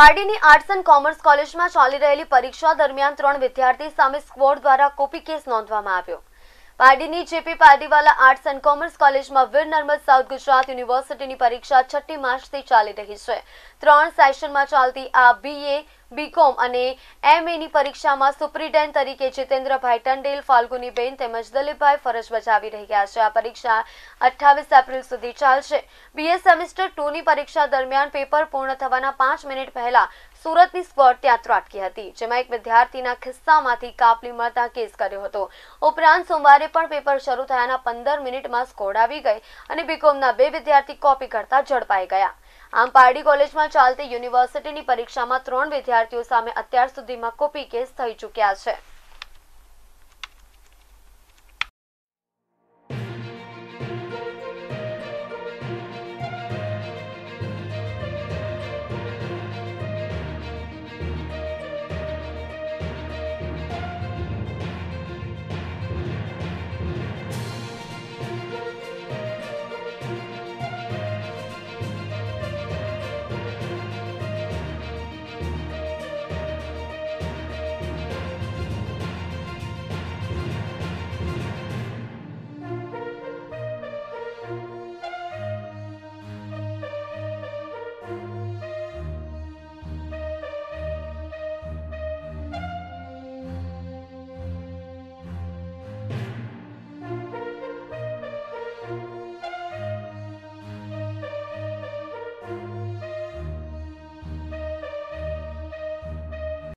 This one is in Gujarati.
પારડીની આર્ટ્સ એન્ડ કોમર્સ કોલેજમાં ચાલી રહેલી પરીક્ષા દરમિયાન ત્રણ વિદ્યાર્થી સામે સ્કવોડ દ્વારા કોપી કેસ નોંધવામાં આવ્યો. પારડીની JP Pardiwala arts and commerce કોલેજમાં વીર નર્મદ સાઉથ ગુજરાત યુનિવર્સિટીની પરીક્ષા છઠ્ઠી માર્ચથી ચાલી રહી છે. ત્રણ સેશનમાં ચાલતી આ બીએ બીકોમ અને એમએની પરીક્ષામાં સુપ્રિન્ટેન્ડન્ટ તરીકે જીતેન્દ્રભાઈ ટંડેલ, ફાલ્ગુનીબેન તેમજ દલીપભાઈ ફરજ બજાવી રહ્યા છે. આ પરીક્ષા અઠ્ઠાવીસ એપ્રિલ સુધી ચાલશે. બીએ સેમિસ્ટર ટુની પરીક્ષા દરમિયાન પેપર પૂર્ણ થવાના પાંચ મિનિટ પહેલા સુરતની સ્ક્વોડ ત્યાં ત્રાટકી હતી, જેમાં એક વિદ્યાર્થીના ખિસ્સામાંથી કાપલી મળતા કેસ કર્યો હતો. ઉપરાંત સોમવારે પણ પેપર શરૂ થયાના પંદર મિનિટમાં સ્કોડ આવી ગઈ અને બીકોમના બે વિદ્યાર્થી કોપી કરતા ઝડપાઈ ગયા. આમ પારડી કોલેજમાં ચાલતી યુનિવર્સિટીની પરીક્ષામાં ત્રણ વિદ્યાર્થીઓ સામે અત્યાર સુધીમાં કોપી કેસ થઈ ચુક્યા છે.